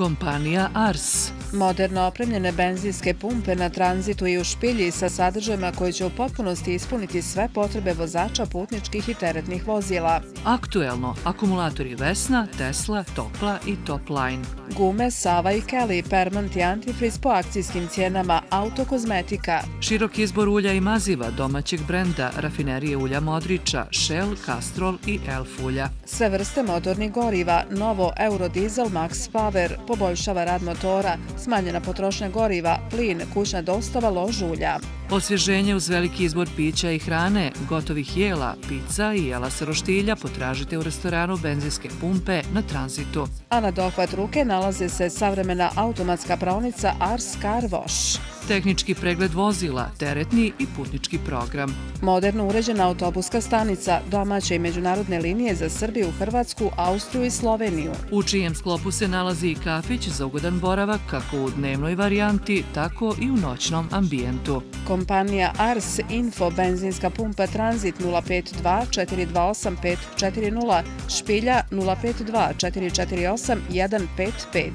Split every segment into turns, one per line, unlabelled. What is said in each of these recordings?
Kompanija Ars.
Moderno opremljene benzinske pumpe na tranzitu i u špilji sa sadržajima koji će u potpunosti ispuniti sve potrebe vozača putničkih i teretnih vozila.
Aktuelno, akumulatori Vesna, Tesla, Topla i Topline.
Gume, Sava i Kelly, Permant i Antifriz po akcijskim cijenama, autokozmetika.
Širok izbor ulja i maziva domaćeg brenda, rafinerije ulja Modrića, Shell, Castrol i Elf ulja.
Sve vrste motornih goriva, novo Eurodiesel Max Power, poboljšava rad motora, smanjena potrošnja goriva, plin, kućna dostava, lož ulja.
Osvježenje uz veliki izbor pića i hrane, gotovih jela, pizza i jela sa roštilja potražite u restoranu benzinske pumpe na tranzitu.
A na dohvat ruke nalaze se savremena automatska pravnica Ars Car Wash.
Tehnički pregled vozila, teretni i putnički program.
Moderno uređena autobuska stanica, domaće i međunarodne linije za Srbiju, Hrvatsku, Austriju i Sloveniju.
U čijem sklopu se nalazi i kafić za ugodan boravak kako u dnevnoj varijanti, tako i u noćnom ambijentu.
Kompanija Ars Info benzinska pumpa Transit 052 428 540 špilja 052 448 155.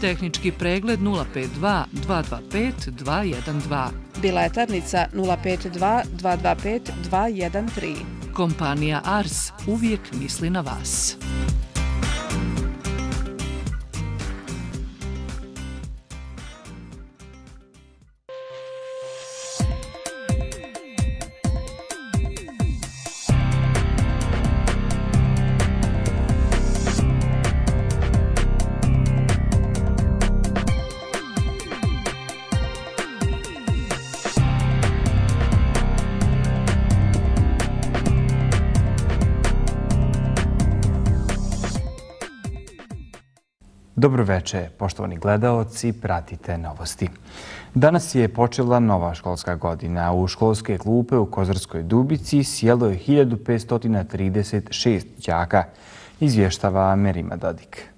Tehnički pregled 052 225 212.
Biletarnica 052 225 213.
Kompanija Ars uvijek misli na vas.
Dobroveče, poštovani gledaoci, pratite novosti. Danas je počela nova školska godina. U školske klupe u Kozarskoj Dubici sjelo je 1536 đaka, izvještava Merima Dodik.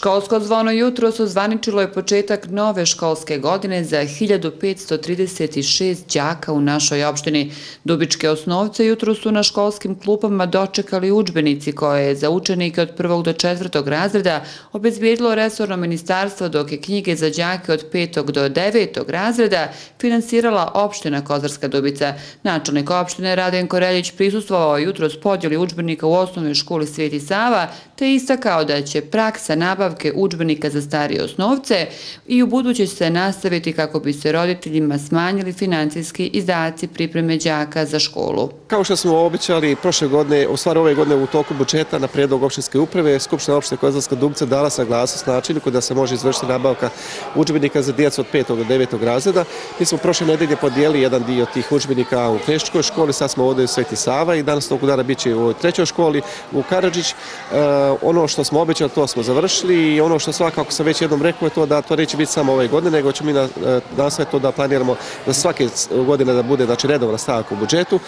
Školsko zvono jutro su zvaničilo je početak nove školske godine za 1536 džaka u našoj opštini. Dubičke osnovce jutro su na školskim klupama dočekali učbenici koje je za učenike od prvog do četvrtog razreda obezbijedilo resorno ministarstvo dok je knjige za džake od petog do devetog razreda finansirala opština Kozarska Dubica. Načelnik opštine Raden Reljić prisustvovao jutro s podjeli učbenika u osnovnoj školi Sveti Sava te istakao da će praksa nabavke učbenika za starije osnovce i u buduće se nastaviti kako bi se roditeljima smanjili financijski izdaci pripreme džaka za školu.
Kao što smo običali prošle godine, u stvari ove godine u toku budžeta na predlog opštinske uprave, Skupština opštine Kozarska Dubca dala saglasnost načinu da se može izvršiti nabavka učbenika za djecu od 5. do 9. razreda. Mi smo prošle nedelje podijeli jedan dio tih učbenika u Kleščkoj školi, sad smo ovdje u Sveti Sava i danas toku dana bit će u trećoj školi u Karadžić. E, ono što smo obećali, to smo završili i ono što svakako sam već jednom rekao je to da to neće biti samo ove godine, nego ćemo mi na, e, na sve to da planiramo da svake godine da bude znači, redovna stavaka u budžetu. E,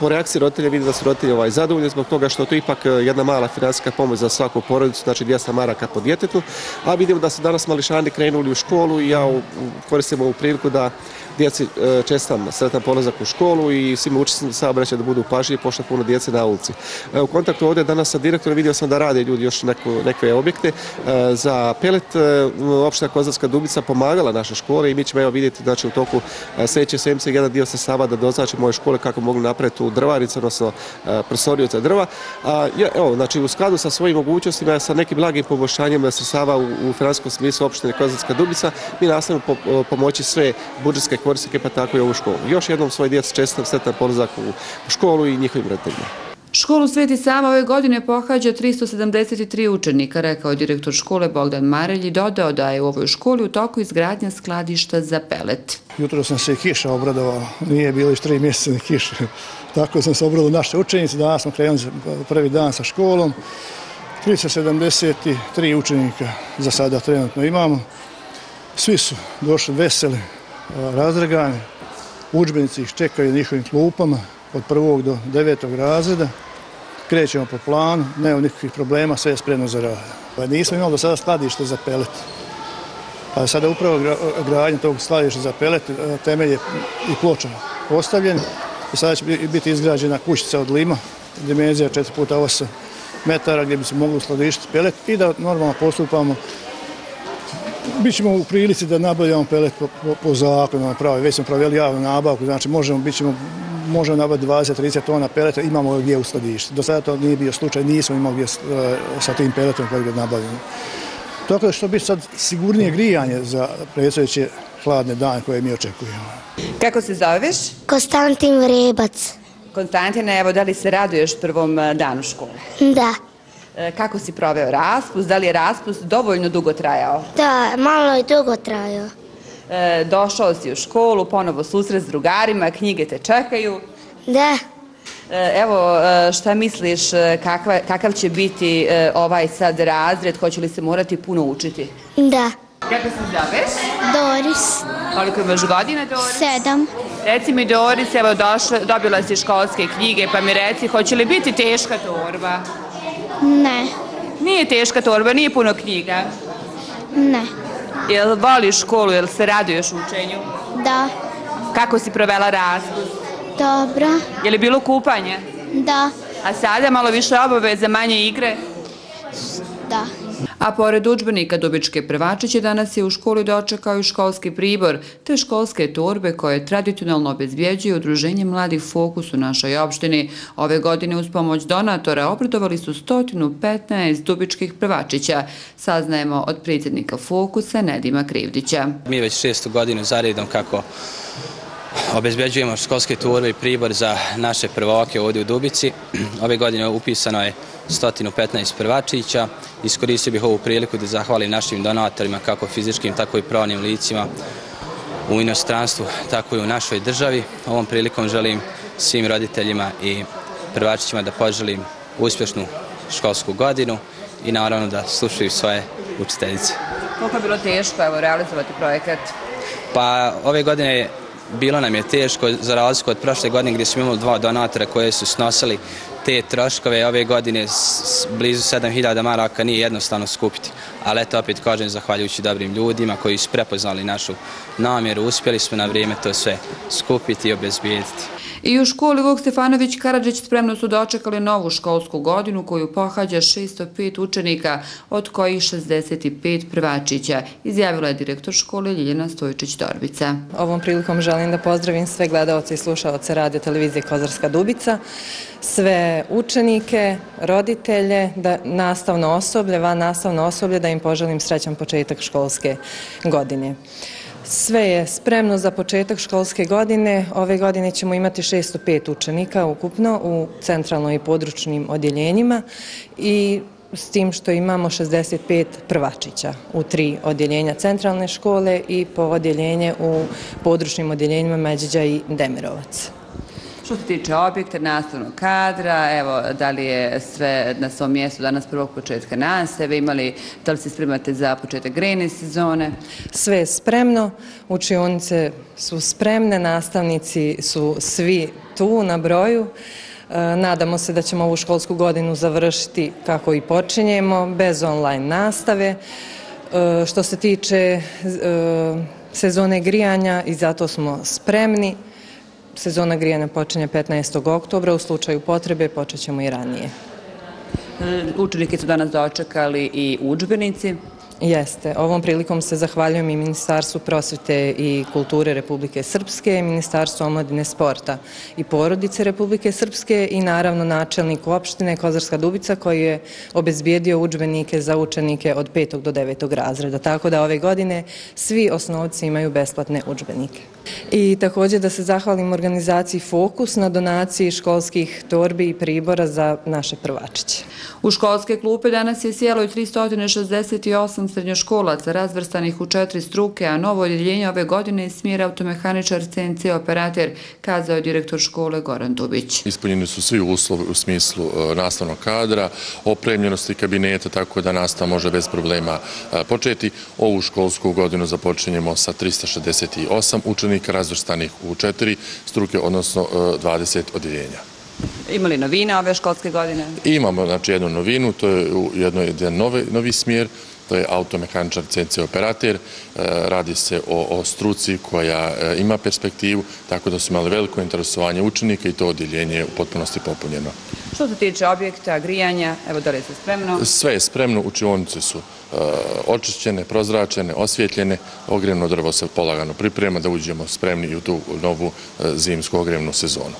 po reakciji roditelja vidim da su roditelji ovaj, zadovoljni zbog toga što to ipak e, jedna mala finansijska pomoć za svaku porodicu, znači 200 maraka po djetetu, a vidimo da su danas mališani krenuli u školu i ja koristim ovu priliku da djeci e, čestam sretan polazak u školu i svim učestvim saobraćaju da budu pažljivi, pošto puno djece na ulici. E, u kontaktu ovdje danas sa direktorom vidio sam da rade ljudi još neko, neke objekte. E, za pelet opština Kozarska Dubica pomagala naše škole i mi ćemo evo vidjeti znači, u toku sljedeće sedmice jedan dio se sava da doznače moje škole kako mogu napraviti u drvaricu, odnosno prosoriju za drva. A, evo, znači, u skladu sa svojim mogućnostima, sa nekim blagim poboljšanjem sredstava u, u finanskom smislu opštine Kozarska Dubica, mi nastavimo po, pomoći sve budžetske korisnike, pa tako i ovu školu. Još jednom svoj djec čestam sretan polazak u školu i njihovim roditeljima.
Školu Sveti Sava ove godine pohađa 373 učenika, rekao je direktor škole Bogdan Marelj i dodao da je u ovoj školi u toku izgradnja skladišta za pelet.
Jutro sam se kiša obradovao, nije bilo još tri mjeseca ni kiše. Tako sam se obradovao naše učenice, danas smo krenuli prvi dan sa školom. 373 učenika za sada trenutno imamo. Svi su došli veseli, razregane. Učbenici ih čekaju njihovim klupama od prvog do devetog razreda. Krećemo po planu, nema nikakvih problema, sve je spremno za rad. Pa nismo imali do sada skladište za pelet. Pa sada upravo gradnje tog skladišta za pelet, e, temelj je i ploča postavljen. i sada će biti izgrađena kućica od lima, dimenzija 4 puta 8 metara gdje bi se mogli uskladištiti pelet i da normalno postupamo Bićemo u prilici da nabavljamo pelet po, po, po zakonu, pravi. već smo pravili javnu nabavku, znači možemo, bićemo, možemo nabaviti 20-30 tona peleta, imamo gdje u skladištu. Do sada to nije bio slučaj, nismo imali gdje uh, sa tim peletom koji ga nabavljamo. Tako da što bi sad sigurnije grijanje za predstavljeće hladne dane koje mi očekujemo.
Kako se zoveš?
Konstantin Vrebac.
Konstantina, evo, da li se raduješ prvom eh, danu škole?
Da.
E, kako si proveo raspust? Da li je raspust dovoljno dugo trajao?
Da, malo je dugo trajao.
E, došao si u školu, ponovo susret s drugarima, knjige te čekaju.
Da.
E, evo, šta misliš, kakva, kakav će biti ovaj sad razred, hoće li se morati puno učiti?
Da.
Kako se zoveš?
Doris.
Koliko imaš godina, Doris?
Sedam.
Reci mi, Doris, evo došla, dobila si školske knjige, pa mi reci, hoće li biti teška torba?
Ne.
Nije teška torba, nije puno knjiga?
Ne.
Jel voliš školu, jel se raduješ učenju?
Da.
Kako si provela raspust?
Dobro.
Je li bilo kupanje?
Da.
A sada malo više obaveze, manje igre? A pored učbenika Dubičke prvačiće danas je u školi dočekao i školski pribor, te školske torbe koje tradicionalno obezbjeđuje udruženje Mladih Fokus u našoj opštini. Ove godine uz pomoć donatora opredovali su 115 Dubičkih prvačića. Saznajemo od predsjednika Fokusa Nedima Krivdića.
Mi već šestu godinu zaredom kako obezbeđujemo školske turbe i pribor za naše prvoke ovdje u Dubici. Ove godine upisano je 115 prvačića. Iskoristio bih ovu priliku da zahvalim našim donatorima, kako fizičkim, tako i pravnim licima u inostranstvu, tako i u našoj državi. Ovom prilikom želim svim roditeljima i prvačićima da poželim uspješnu školsku godinu i naravno da slušaju svoje učiteljice.
Koliko je bilo teško evo, realizovati projekat?
Pa ove godine bilo nam je teško za razliku od prošle godine gdje smo imali dva donatora koje su snosili te troškove ove godine blizu 7000 maraka nije jednostavno skupiti. Ali eto opet kažem, zahvaljujući dobrim ljudima koji su prepoznali našu namjeru, uspjeli smo na vrijeme to sve skupiti i obezbijediti.
I u školi Vuk Stefanović Karadžić spremno su dočekali novu školsku godinu koju pohađa 605 učenika, od kojih 65 prvačića, izjavila je direktor škole Ljiljana Stojčić-Torbica.
Ovom prilikom želim da pozdravim sve gledalce i slušalce radio televizije Kozarska Dubica, sve učenike, roditelje, nastavno osoblje, van nastavno osoblje, da im poželim srećan početak školske godine. Sve je spremno za početak školske godine. Ove godine ćemo imati 605 učenika ukupno u centralnoj i područnim odjeljenjima i s tim što imamo 65 prvačića u tri odjeljenja centralne škole i po odjeljenje u područnim odjeljenjima Međeđa i Demirovac.
Što se tiče objekta, nastavnog kadra, evo, da li je sve na svom mjestu danas prvog početka nastave, imali, da li se spremate za početak grejne sezone?
Sve je spremno, učionice su spremne, nastavnici su svi tu na broju. E, nadamo se da ćemo ovu školsku godinu završiti kako i počinjemo, bez online nastave. E, što se tiče e, sezone grijanja i zato smo spremni, Sezona grijana počinje 15. oktobra, u slučaju potrebe počet ćemo i ranije.
E, učenike su danas dočekali i učbenici.
Jeste. Ovom prilikom se zahvaljujem i Ministarstvu prosvete i kulture Republike Srpske, Ministarstvu omladine sporta i porodice Republike Srpske i naravno načelniku opštine Kozarska Dubica koji je obezbijedio učbenike za učenike od 5. do 9. razreda. Tako da ove godine svi osnovci imaju besplatne učbenike. I također da se zahvalim organizaciji Fokus na donaciji školskih torbi i pribora za naše prvačiće.
U školske klupe danas je sjelo i 368 srednjoškolaca razvrstanih u četiri struke, a novo odjeljenje ove godine je smjer automehaničar CNC operater, kazao je direktor škole Goran Dubić.
Ispunjeni su svi uslovi u smislu e, nastavnog kadra, opremljenosti kabineta, tako da nastav može bez problema e, početi. Ovu školsku godinu započinjemo sa 368 učenika razvrstanih u četiri struke, odnosno 20 e, odjeljenja.
Ima li novine ove školske godine?
Imamo znači, jednu novinu, to je jedan novi smjer to je automekaničar CNC operater. Radi se o struci koja ima perspektivu, tako da su imali veliko interesovanje učenika i to odjeljenje je u potpunosti popunjeno.
Što se tiče objekta, grijanja, evo da li je spremno?
Sve je spremno, učionice su očišćene, prozračene, osvjetljene, ogrevno drvo se polagano priprema da uđemo spremni u tu novu zimsku ogrevnu sezonu.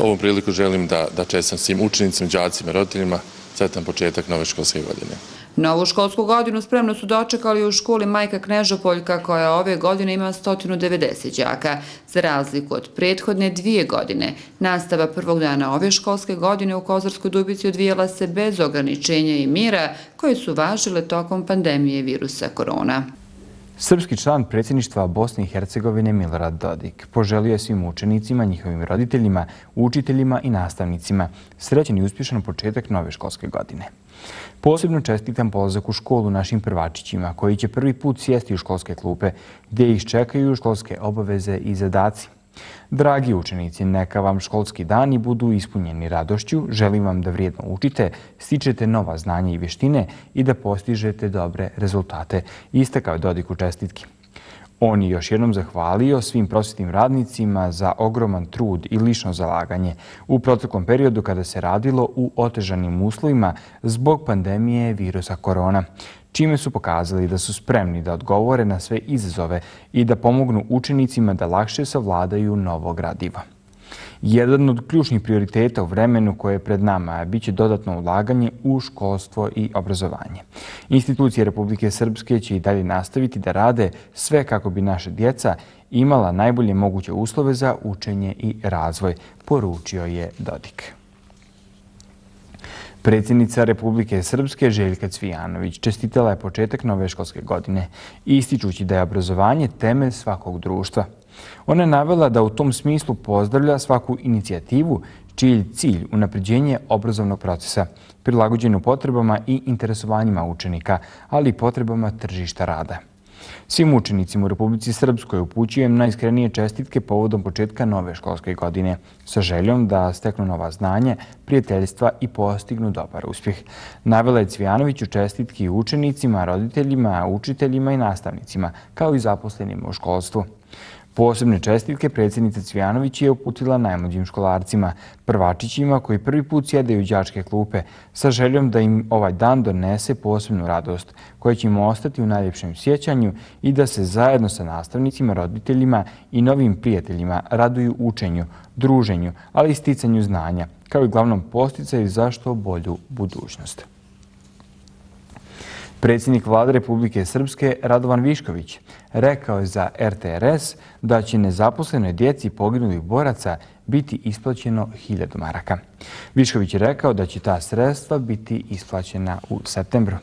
Ovom priliku želim da čestam svim učenicima, džacima roditeljima sretan početak nove školske godine.
Novu školsku godinu spremno su dočekali u školi Majka Knežopoljka koja ove godine ima 190 džaka. Za razliku od prethodne dvije godine, nastava prvog dana ove školske godine u Kozarskoj dubici odvijela se bez ograničenja i mira koje su važile tokom pandemije virusa korona.
Srpski član predsjedništva Bosne i Hercegovine Milorad Dodik poželio je svim učenicima, njihovim roditeljima, učiteljima i nastavnicima srećen i uspješan početak nove školske godine. Posebno čestitam polazak u školu našim prvačićima koji će prvi put sjesti u školske klupe gdje ih čekaju školske obaveze i zadaci. Dragi učenici, neka vam školski dani budu ispunjeni radošću, želim vam da vrijedno učite, stičete nova znanja i vještine i da postižete dobre rezultate. Istakao je Dodik u čestitki. On je još jednom zahvalio svim prosvjetnim radnicima za ogroman trud i lično zalaganje u proteklom periodu kada se radilo u otežanim uslovima zbog pandemije virusa korona, čime su pokazali da su spremni da odgovore na sve izazove i da pomognu učenicima da lakše savladaju novo gradivo. Jedan od ključnih prioriteta u vremenu koje je pred nama bit će dodatno ulaganje u školstvo i obrazovanje. Institucije Republike Srpske će i dalje nastaviti da rade sve kako bi naše djeca imala najbolje moguće uslove za učenje i razvoj, poručio je Dodik. Predsjednica Republike Srpske Željka Cvijanović čestitala je početak nove školske godine, ističući da je obrazovanje temelj svakog društva. Ona je navela da u tom smislu pozdravlja svaku inicijativu čiji cilj unapređenje obrazovnog procesa, prilagođenu potrebama i interesovanjima učenika, ali i potrebama tržišta rada. Svim učenicima u Republici Srpskoj upućujem najiskrenije čestitke povodom početka nove školske godine sa željom da steknu nova znanje, prijateljstva i postignu dobar uspjeh. Navela je Cvijanović u čestitki učenicima, roditeljima, učiteljima i nastavnicima, kao i zaposlenima u školstvu. Posebne čestitke predsjednica Cvijanović je uputila najmlađim školarcima, prvačićima koji prvi put sjedaju u đačke klupe, sa željom da im ovaj dan donese posebnu radost, koja će im ostati u najljepšem sjećanju i da se zajedno sa nastavnicima, roditeljima i novim prijateljima raduju učenju, druženju, ali i sticanju znanja, kao i glavnom posticaju zašto bolju budućnost. Predsjednik vlade Republike Srpske Radovan Višković rekao je za RTRS da će nezaposlenoj djeci poginulih boraca biti isplaćeno 1000 maraka. Višković je rekao da će ta sredstva biti isplaćena u septembru.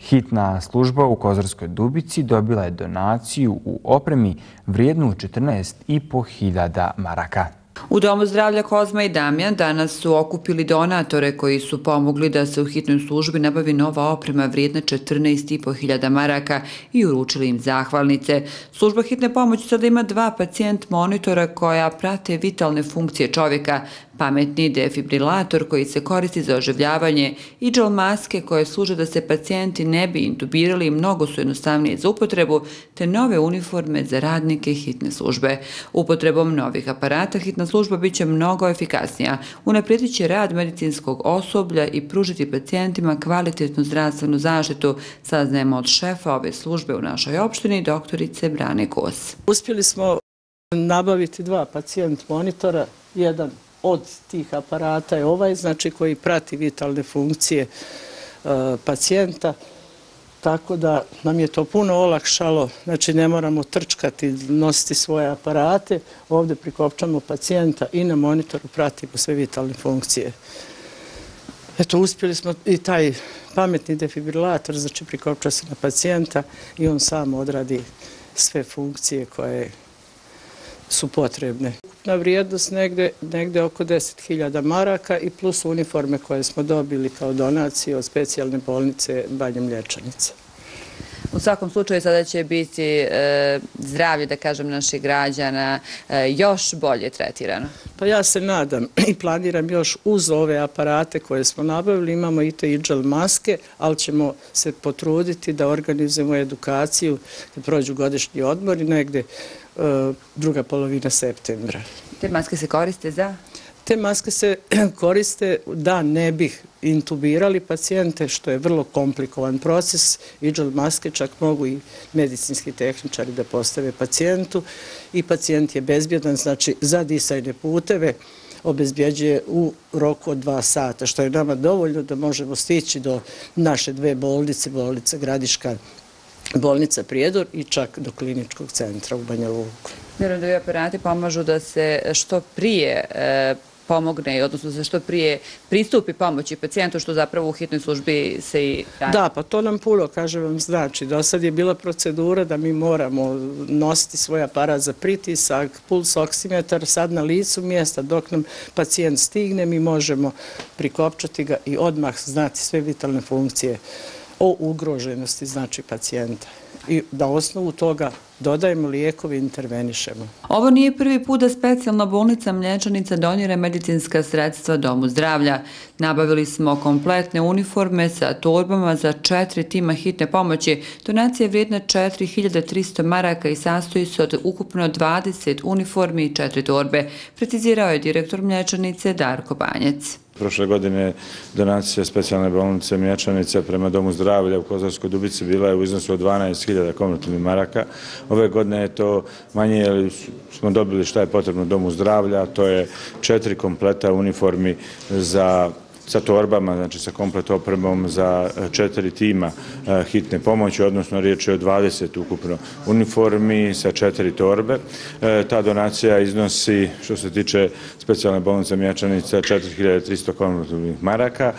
Hitna služba u Kozarskoj Dubici dobila je donaciju u opremi vrijednu 14.500 maraka.
U Domu zdravlja Kozma i Damjan danas su okupili donatore koji su pomogli da se u hitnoj službi nabavi nova oprema vrijedna 14.500 maraka i uručili im zahvalnice. Služba hitne pomoći sada ima dva pacijent monitora koja prate vitalne funkcije čovjeka, pametni defibrilator koji se koristi za oživljavanje i gel maske koje služe da se pacijenti ne bi intubirali i mnogo su jednostavnije za upotrebu, te nove uniforme za radnike hitne službe. Upotrebom novih aparata hitna služba bit će mnogo efikasnija, unaprijedit će rad medicinskog osoblja i pružiti pacijentima kvalitetnu zdravstvenu zaštitu, saznajemo od šefa ove službe u našoj opštini, doktorice Brane Kos.
Uspjeli smo nabaviti dva pacijent monitora, jedan od tih aparata je ovaj, znači koji prati vitalne funkcije e, pacijenta, tako da nam je to puno olakšalo, znači ne moramo trčkati, nositi svoje aparate, ovdje prikopčamo pacijenta i na monitoru pratimo sve vitalne funkcije. Eto, uspjeli smo i taj pametni defibrilator, znači prikopča se na pacijenta i on sam odradi sve funkcije koje su potrebne. Na vrijednost negde oko 10.000 maraka i plus uniforme koje smo dobili kao donacije od specijalne bolnice Banje Mlječanica.
U svakom slučaju sada će biti e, zdravlje, da kažem, naših građana e, još bolje tretirano.
Pa ja se nadam i planiram još uz ove aparate koje smo nabavili, imamo i te iđel maske, ali ćemo se potruditi da organizujemo edukaciju, da prođu godišnji odmor i negde druga polovina septembra.
Te maske se koriste za?
Te maske se koriste da ne bih intubirali pacijente, što je vrlo komplikovan proces. Iđel maske čak mogu i medicinski tehničari da postave pacijentu i pacijent je bezbjedan, znači za disajne puteve obezbjeđuje u roku od dva sata, što je nama dovoljno da možemo stići do naše dve bolnice, bolnica Gradiška, bolnica Prijedor i čak do kliničkog centra u Banja Luku.
Vjerujem da ovi aparati pomažu da se što prije e, pomogne, odnosno za što prije pristupi pomoći pacijentu, što zapravo u hitnoj službi se i...
Da, pa to nam puno, kaže vam, znači. Do sad je bila procedura da mi moramo nositi svoj aparat za pritisak, puls oksimetar, sad na licu mjesta, dok nam pacijent stigne, mi možemo prikopčati ga i odmah znati sve vitalne funkcije o ugroženosti, znači, pacijenta. I da osnovu toga dodajemo lijekovi i intervenišemo.
Ovo nije prvi put da specijalna bolnica Mlječanica donjere medicinska sredstva Domu zdravlja. Nabavili smo kompletne uniforme sa torbama za četiri tima hitne pomoći. Donacija je vrijedna 4300 maraka i sastoji se od ukupno 20 uniformi i četiri torbe, precizirao je direktor Mlječanice Darko Banjec.
Prošle godine donacija specijalne bolnice Mječanice prema Domu zdravlja u Kozarskoj Dubici bila je u iznosu od 12.000 komunitivnih maraka. Ove godine je to manje, jer smo dobili šta je potrebno Domu zdravlja, to je četiri kompleta uniformi za sa torbama, znači sa komplet opremom za e, četiri tima e, hitne pomoći, odnosno riječ je o 20 ukupno uniformi sa četiri torbe. E, ta donacija iznosi, što se tiče specijalne bolnice Mjačanica, 4300 komunitivnih maraka.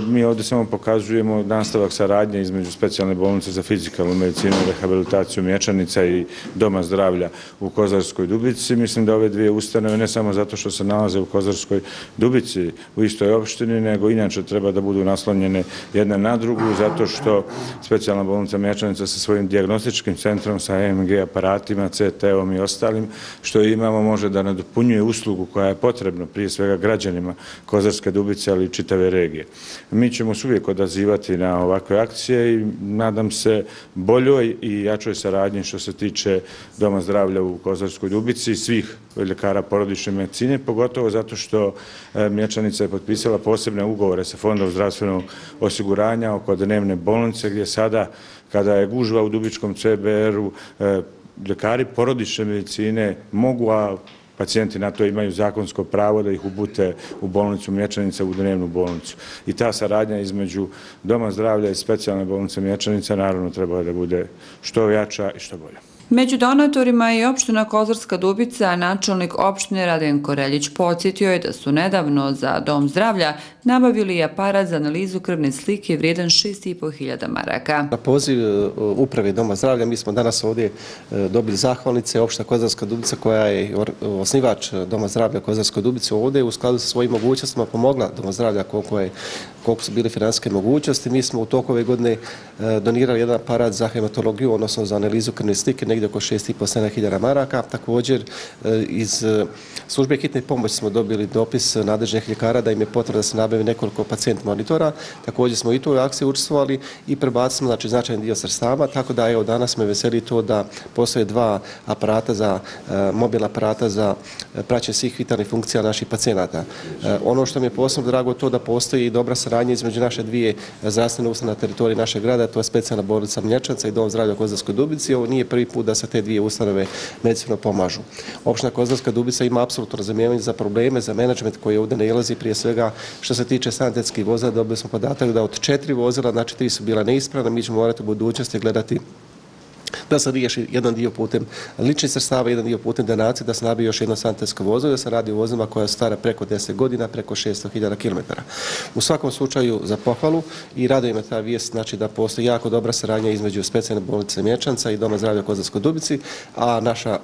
Mi ovdje samo pokazujemo nastavak saradnje između specijalne bolnice za fizikalnu medicinu i rehabilitaciju Mjačanica i Doma zdravlja u Kozarskoj Dubici. Mislim da ove dvije ustanove, ne samo zato što se nalaze u Kozarskoj Dubici, u istoj opštini, nego inače treba da budu naslonjene jedna na drugu, zato što specijalna bolnica Mečanica sa svojim diagnostičkim centrom, sa EMG aparatima, CT-om i ostalim, što imamo može da nadopunjuje uslugu koja je potrebna prije svega građanima Kozarske Dubice, ali i čitave regije. Mi ćemo se uvijek odazivati na ovakve akcije i nadam se boljoj i jačoj saradnji što se tiče Doma zdravlja u Kozarskoj Dubici i svih ljekara porodične medicine, pogotovo zato što e, Mječanica je potpisala posebne ugovore sa Fondom zdravstvenog osiguranja oko dnevne bolnice, gdje sada, kada je gužva u Dubičkom CBR-u, e, ljekari porodične medicine mogu, a pacijenti na to imaju zakonsko pravo da ih ubute u bolnicu Mječanica, u dnevnu bolnicu. I ta saradnja između Doma zdravlja i specijalne bolnice Mječanica naravno treba da bude što jača i što bolja.
Među donatorima je i opština Kozarska Dubica, načelnik opštine Raden Koreljić podsjetio je da su nedavno za Dom zdravlja nabavili aparat za analizu krvne slike vrijedan 6.500 maraka.
Na poziv e, uprave Doma zdravlja mi smo danas ovdje e, dobili zahvalnice opština Kozarska Dubica koja je osnivač Doma zdravlja Kozarska Dubica ovdje u skladu sa svojim mogućnostima pomogla Doma zdravlja koliko je koliko su bile finanske mogućnosti. Mi smo u toku ove godine e, donirali jedan aparat za hematologiju, odnosno za analizu krvne slike, negdje oko 6,5 hiljara maraka. Također e, iz e, službe hitne pomoći smo dobili dopis nadležnih ljekara da im je potrebno da se nabavi nekoliko pacijent monitora. Također smo i tu akciju učestvovali i prebacili znači, značajan dio srstava, tako da evo danas me veseli to da postoje dva aparata za mobilna aparata za praćenje svih vitalnih funkcija naših pacijenata. Ono što mi je posebno drago to da postoji i dobra saradnja između naše dvije zdravstvene ustane na teritoriji našeg grada, to je specijalna bolnica Mlječanca i Dom zdravlja Kozarskoj Dubici. Ovo nije prvi put da se te dvije ustanove medicinno pomažu. Opština Kozarska Dubica ima apsolutno razumijevanje za probleme, za menadžment koji ovdje ne ilazi prije svega što se tiče sanitetskih vozila. Dobili smo podatak da od četiri vozila, znači tri su bila neispravna, mi ćemo morati u budućnosti gledati da se riješi jedan dio putem ličnih sredstava, jedan dio putem donacije, da se nabije još jedno sanitetsko vozilo, da se radi o vozima koja je stara preko 10 godina, preko 600.000 km. U svakom slučaju za pohvalu i raduje me ta vijest, znači da postoji jako dobra saradnja između specijalne bolnice Mječanca i Doma zdravlja Kozarskoj Dubici, a naša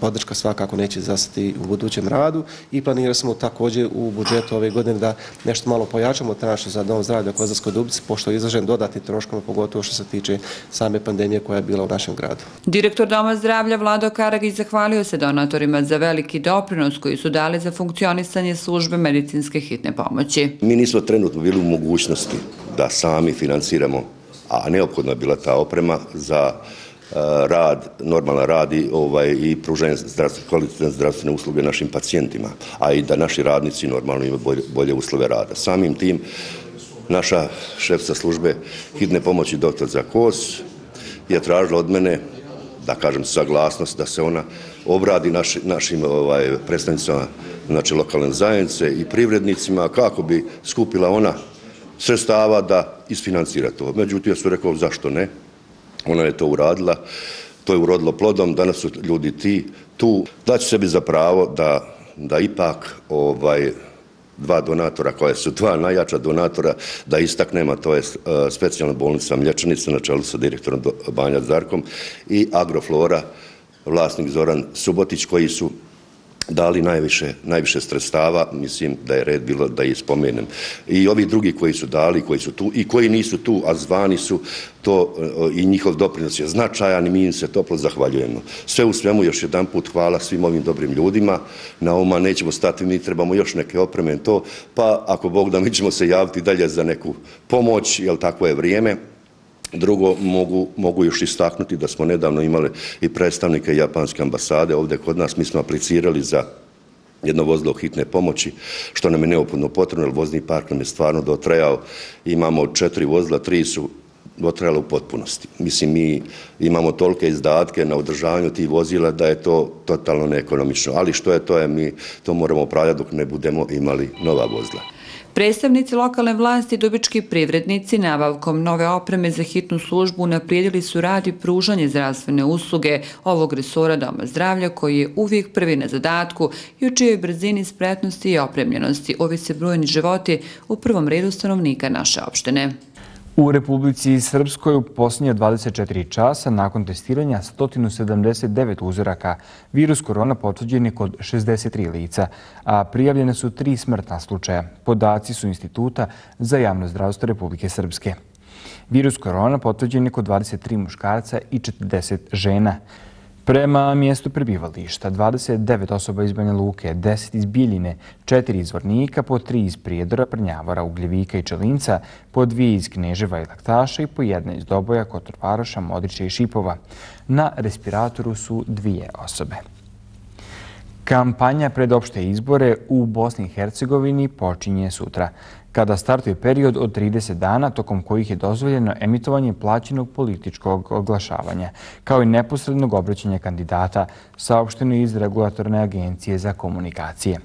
podrška svakako neće zastati u budućem radu i planirali smo također u budžetu ove godine da nešto malo pojačamo tranšu za Dom zdravlja Kozarskoj Dubici, pošto je izražen dodatni troškom, pogotovo što se tiče same pandemije koja je bila u našem gradu.
Direktor Doma zdravlja Vlado Karagić zahvalio se donatorima za veliki doprinos koji su dali za funkcionisanje službe medicinske hitne pomoći.
Mi nismo trenutno bili u mogućnosti da sami financiramo, a neophodna je bila ta oprema za e, rad, normalna rad i, ovaj, i pružanje kvalitetne zdravstvene usluge našim pacijentima, a i da naši radnici normalno imaju bolje, bolje uslove rada. Samim tim, naša šefca službe hitne pomoći dr. Zakos je tražila od mene da kažem saglasnost da se ona obradi naš, našim ovaj, predstavnicama znači lokalne zajednice i privrednicima kako bi skupila ona sredstava da isfinancira to. Međutim, ja su rekao zašto ne. Ona je to uradila. To je urodilo plodom. Danas su ljudi ti tu. Daći sebi za pravo da, da ipak ovaj, dva donatora, koja su dva najjača donatora, da istaknemo, to je e, specijalna bolnica Mlječanica na čelu sa direktorom Banja Zarkom i Agroflora, vlasnik Zoran Subotić, koji su dali najviše, najviše sredstava, mislim da je red bilo da ih spomenem. I ovi drugi koji su dali, koji su tu i koji nisu tu, a zvani su, to e, i njihov doprinos je značajan i mi im se toplo zahvaljujemo. Sve u svemu još jedan put hvala svim ovim dobrim ljudima. Na oma nećemo stati, mi trebamo još neke opreme to, pa ako Bog da mi ćemo se javiti dalje za neku pomoć, jer tako je vrijeme. Drugo, mogu, mogu još istaknuti da smo nedavno imali i predstavnike Japanske ambasade ovdje kod nas. Mi smo aplicirali za jedno vozilo hitne pomoći, što nam je neophodno potrebno, jer vozni park nam je stvarno dotrajao. Imamo četiri vozila, tri su dotrajale u potpunosti. Mislim, mi imamo tolike izdatke na održavanju tih vozila da je to totalno neekonomično. Ali što je to, je mi to moramo upravljati dok ne budemo imali nova vozila.
Predstavnici lokalne vlasti i dubički privrednici nabavkom nove opreme za hitnu službu naprijedili su rad i pružanje zdravstvene usluge ovog resora Doma zdravlja koji je uvijek prvi na zadatku i u čijoj brzini, spretnosti i opremljenosti ovise brojni životi u prvom redu stanovnika naše opštine.
U Republici Srpskoj u posljednje 24 časa nakon testiranja 179 uzoraka virus korona potvrđen je kod 63 lica, a prijavljene su tri smrtna slučaja. Podaci su Instituta za javno zdravstvo Republike Srpske. Virus korona potvrđen je kod 23 muškarca i 40 žena. Prema mjestu prebivališta, 29 osoba iz Banja Luke, 10 iz Biljine, 4 iz Vornika, po 3 iz Prijedora, Prnjavora, Ugljevika i Čelinca, po 2 iz Kneževa i Laktaša i po 1 iz Doboja, Kotorvaroša, Modrića i Šipova. Na respiratoru su dvije osobe. Kampanja pred opšte izbore u Bosni i Hercegovini počinje sutra kada startuje period od 30 dana tokom kojih je dozvoljeno emitovanje plaćenog političkog oglašavanja, kao i neposrednog obraćanja kandidata, saopšteno iz Regulatorne agencije za komunikacije.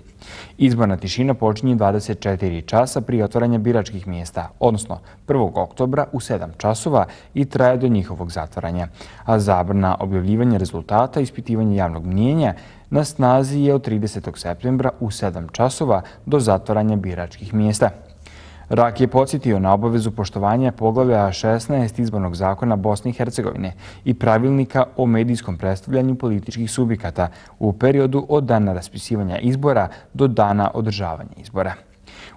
Izborna tišina počinje 24 časa prije otvaranja biračkih mjesta, odnosno 1. oktobra u 7 časova i traje do njihovog zatvaranja. A zabrna objavljivanja rezultata ispitivanja javnog mnijenja na snazi je od 30. septembra u 7 časova do zatvaranja biračkih mjesta. Rak je podsjetio na obavezu poštovanja poglavlja 16 izbornog zakona Bosne i Hercegovine i pravilnika o medijskom predstavljanju političkih subjekata u periodu od dana raspisivanja izbora do dana održavanja izbora.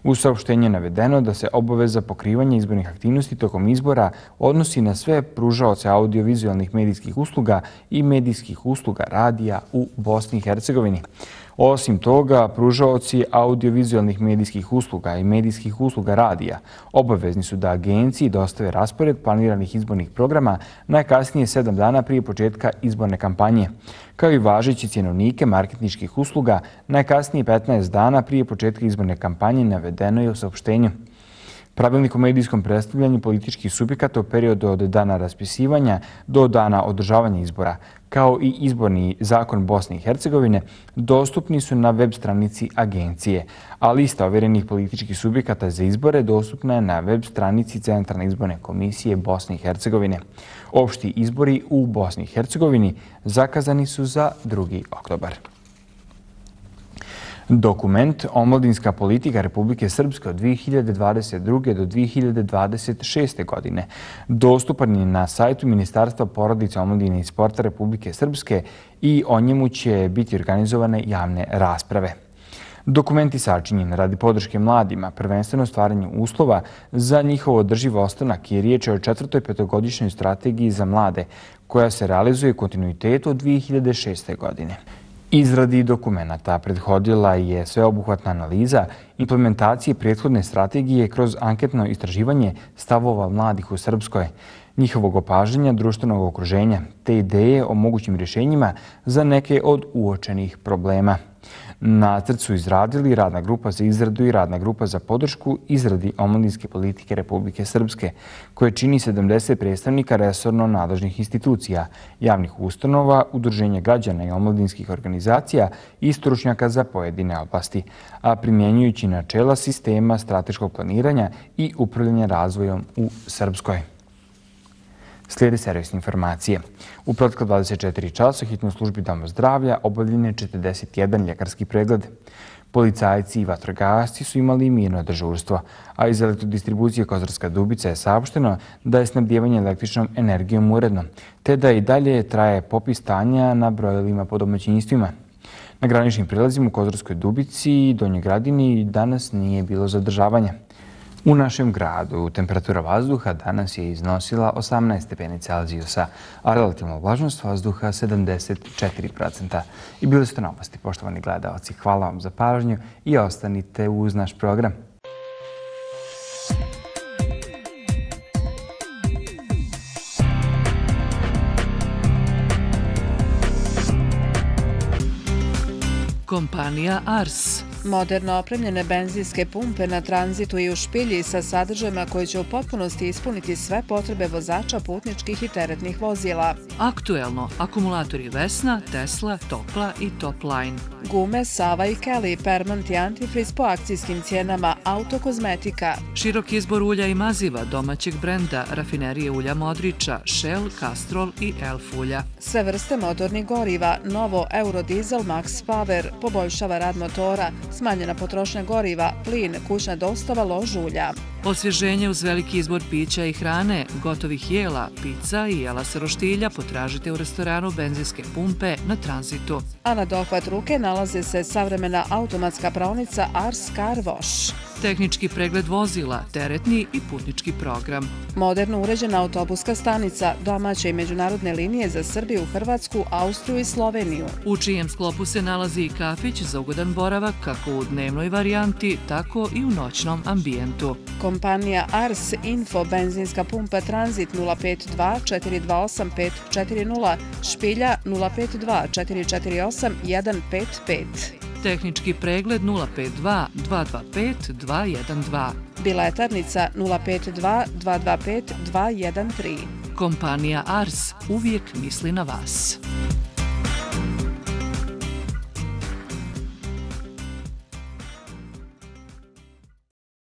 U saopštenju je navedeno da se obaveza pokrivanja izbornih aktivnosti tokom izbora odnosi na sve pružaoce audiovizualnih medijskih usluga i medijskih usluga radija u Bosni i Hercegovini. Osim toga, pružaoci audiovizualnih medijskih usluga i medijskih usluga radija obavezni su da agenciji dostave raspored planiranih izbornih programa najkasnije sedam dana prije početka izborne kampanje, kao i važeći cjenovnike marketničkih usluga najkasnije 15 dana prije početka izborne kampanje navedeno je u saopštenju. Pravilnik o medijskom predstavljanju političkih subjekata u periodu od dana raspisivanja do dana održavanja izbora, kao i izborni zakon Bosne i Hercegovine, dostupni su na web stranici agencije, a lista ovjerenih političkih subjekata za izbore dostupna je na web stranici Centralne izborne komisije Bosne i Hercegovine. Opšti izbori u Bosni i Hercegovini zakazani su za 2. oktobar. Dokument Omladinska politika Republike Srpske od 2022. do 2026. godine dostupan je na sajtu Ministarstva porodice omladine i sporta Republike Srpske i o njemu će biti organizovane javne rasprave. Dokumenti sačinjen radi podrške mladima, prvenstveno stvaranje uslova za njihov održiv ostanak i riječ o četvrtoj petogodišnjoj strategiji za mlade koja se realizuje kontinuitetu od 2006. godine. Izradi dokumenta prethodila je sveobuhvatna analiza implementacije prethodne strategije kroz anketno istraživanje stavova mladih u Srpskoj, njihovog opažanja društvenog okruženja te ideje o mogućim rješenjima za neke od uočenih problema. Nacrt su izradili Radna grupa za izradu i Radna grupa za podršku izradi omladinske politike Republike Srpske, koje čini 70 predstavnika resorno nadležnih institucija, javnih ustanova, udruženja građana i omladinskih organizacija i stručnjaka za pojedine oblasti, a primjenjujući načela sistema strateškog planiranja i upravljanja razvojom u Srpskoj. Slijede servisne informacije. U protekle 24 časa u hitnoj službi Doma zdravlja obavljen je 41 ljekarski pregled. Policajci i vatrogasci su imali mirno dežurstvo, a iz elektrodistribucije Kozarska Dubica je saopšteno da je snabdjevanje električnom energijom uredno, te da i dalje traje popis stanja na brojilima po domaćinstvima. Na graničnim prilazima u Kozarskoj Dubici i Donjoj Gradini danas nije bilo zadržavanja. U našem gradu temperatura vazduha danas je iznosila 18 stepeni Celzijusa, a relativna vlažnost vazduha 74%. I bili ste novosti, poštovani gledalci. Hvala vam za pažnju i ostanite uz naš program.
Kompanija Ars
Moderno opremljene benzinske pumpe na tranzitu i u špilji sa sadržajima koji će u potpunosti ispuniti sve potrebe vozača putničkih i teretnih vozila.
Aktuelno, akumulatori Vesna, Tesla, Topla i Topline.
Gume, Sava i Kelly, Permant i Antifriz po akcijskim cijenama, autokozmetika.
Širok izbor ulja i maziva domaćeg brenda, rafinerije ulja Modrića, Shell, Castrol i Elf ulja.
Sve vrste motornih goriva, novo Eurodiesel Max Power, poboljšava rad motora, smanjena potrošnja goriva, plin, kućna dostava, lož ulja.
Osvježenje uz veliki izbor pića i hrane, gotovih jela, pizza i jela sa roštilja potražite u restoranu benzinske pumpe na tranzitu.
A na dohvat ruke nalaze se savremena automatska pravnica Ars Car Wash.
Tehnički pregled vozila, teretni i putnički program.
Moderno uređena autobuska stanica, domaće i međunarodne linije za Srbiju, Hrvatsku, Austriju i Sloveniju.
U čijem sklopu se nalazi i kafić za ugodan boravak kako u dnevnoj varijanti, tako i u noćnom ambijentu.
Kompanija Ars Info, benzinska pumpa Transit 052 428 540, špilja 052 448 155.
Tehnički pregled 052 225 212.
Biletarnica 052 225 213.
Kompanija Ars uvijek misli na vas.